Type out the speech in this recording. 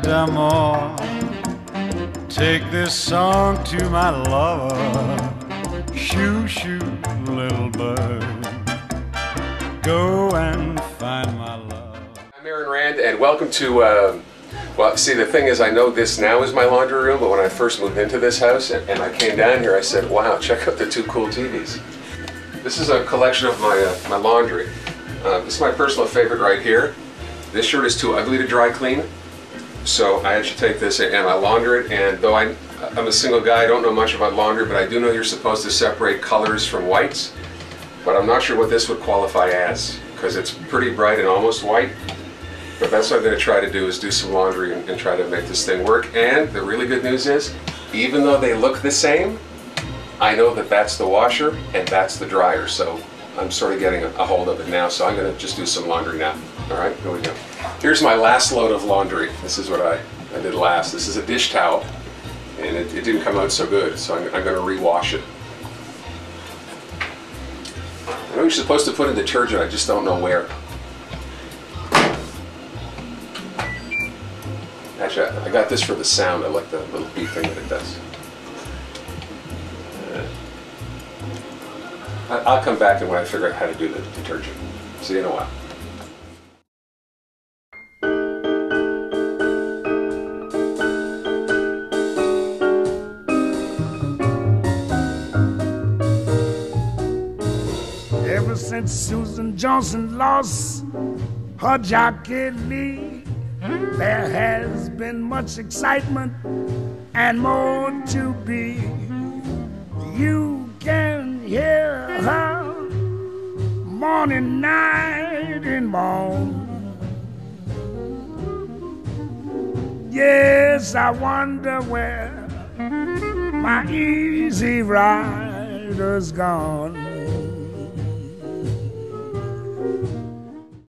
D'amour. Take this song to my lover. Shoo shoo, little bird. Go and find my love. I'm Aaron Rand, and welcome to. Uh, well, see, the thing is, I know this now is my laundry room, but when I first moved into this house and, and I came down here, I said, "Wow, check out the two cool TVs." This is a collection of my uh, my laundry. Uh, this is my personal favorite right here. This shirt is too ugly to dry clean, so I actually take this and I launder it. And though I, I'm a single guy, I don't know much about laundry, but I do know you're supposed to separate colors from whites. But I'm not sure what this would qualify as because it's pretty bright and almost white. But that's what I'm going to try to do is do some laundry and, and try to make this thing work. And the really good news is, even though they look the same, I know that that's the washer and that's the dryer. So I'm sort of getting a, a hold of it now. So I'm going to just do some laundry now. All right, here we go. Here's my last load of laundry. This is what I, I did last. This is a dish towel and it, it didn't come out so good. So I'm, I'm going to rewash it. I know you're supposed to put in detergent, I just don't know where. Actually, I got this for the sound. I like the little beep thing that it does. I'll come back and when I figure out how to do the detergent. See you in a while. Ever since Susan Johnson lost her jockey Lee, there has been much excitement and more to be. Morning, night, and morn. Yes, I wonder where my easy rider's gone.